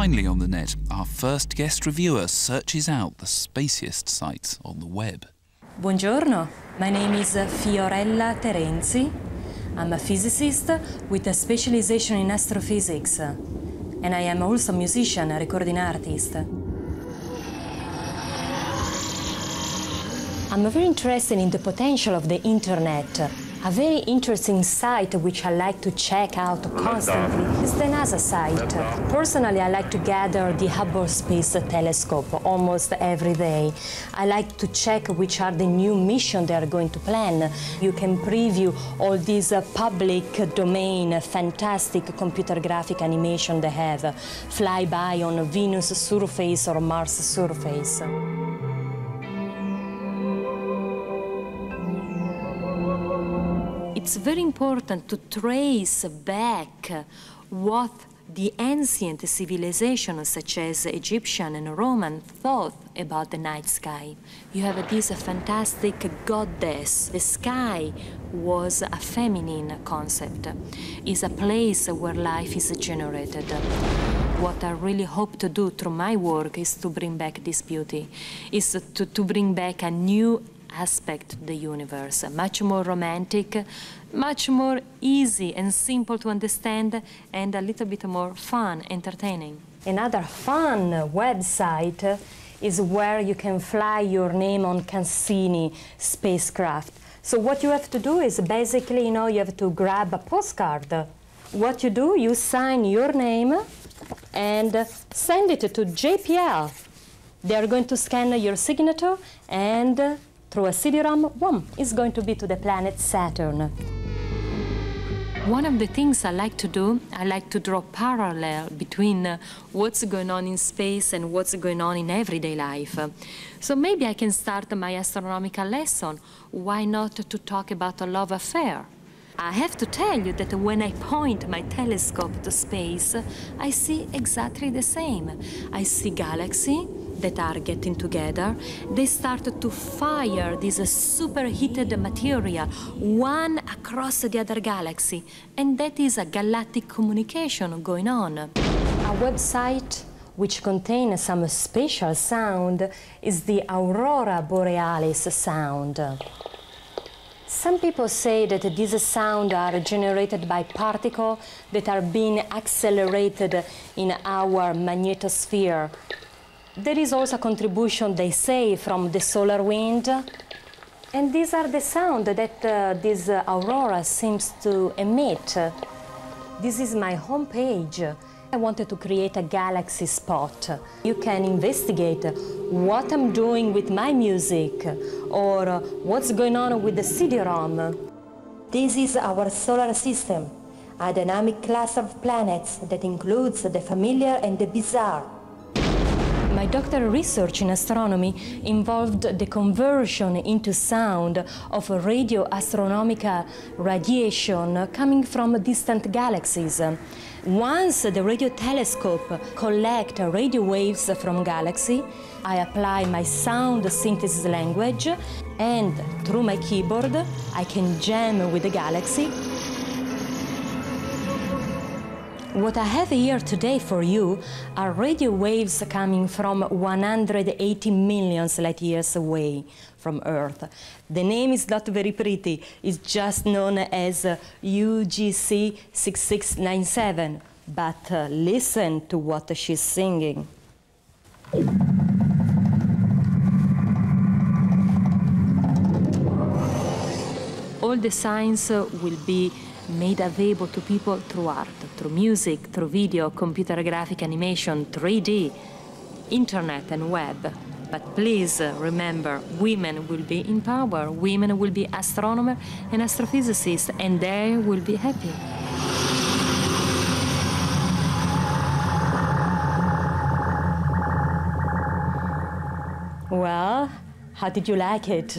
Finally, on the net, our first guest reviewer searches out the spaciest sites on the web. Buongiorno, my name is Fiorella Terenzi. I'm a physicist with a specialization in astrophysics, and I am also a musician, a recording artist. I'm very interested in the potential of the internet. A very interesting site which I like to check out constantly is the NASA site. Personally, I like to gather the Hubble Space Telescope almost every day. I like to check which are the new missions they are going to plan. You can preview all these uh, public domain, fantastic computer graphic animation they have, fly by on Venus surface or Mars surface. It's very important to trace back what the ancient civilizations such as Egyptian and Roman thought about the night sky. You have this fantastic goddess. The sky was a feminine concept. It's a place where life is generated. What I really hope to do through my work is to bring back this beauty, is to, to bring back a new aspect of the universe, much more romantic, much more easy and simple to understand, and a little bit more fun, entertaining. Another fun website is where you can fly your name on Cassini spacecraft. So what you have to do is basically, you know, you have to grab a postcard. What you do, you sign your name and send it to JPL. They are going to scan your signature and through a CD-ROM, one is going to be to the planet Saturn. One of the things I like to do, I like to draw parallel between uh, what's going on in space and what's going on in everyday life. So maybe I can start my astronomical lesson. Why not to talk about a love affair? I have to tell you that when I point my telescope to space, I see exactly the same. I see galaxy, that are getting together, they start to fire this superheated material one across the other galaxy, and that is a galactic communication going on. A website which contains some special sound is the Aurora Borealis sound. Some people say that these sounds are generated by particles that are being accelerated in our magnetosphere there is also a contribution, they say, from the solar wind. And these are the sounds that uh, this uh, aurora seems to emit. This is my homepage. I wanted to create a galaxy spot. You can investigate what I'm doing with my music or what's going on with the CD-ROM. This is our solar system, a dynamic class of planets that includes the familiar and the bizarre. My doctoral research in astronomy involved the conversion into sound of radio astronomical radiation coming from distant galaxies. Once the radio telescope collects radio waves from galaxy, I apply my sound synthesis language and through my keyboard I can jam with the galaxy what I have here today for you are radio waves coming from 180 million light years away from Earth. The name is not very pretty, it's just known as UGC 6697. But uh, listen to what she's singing. All the signs will be made available to people through art, through music, through video, computer graphic animation, 3D, internet and web. But please uh, remember, women will be in power, women will be astronomers and astrophysicists, and they will be happy. Well, how did you like it?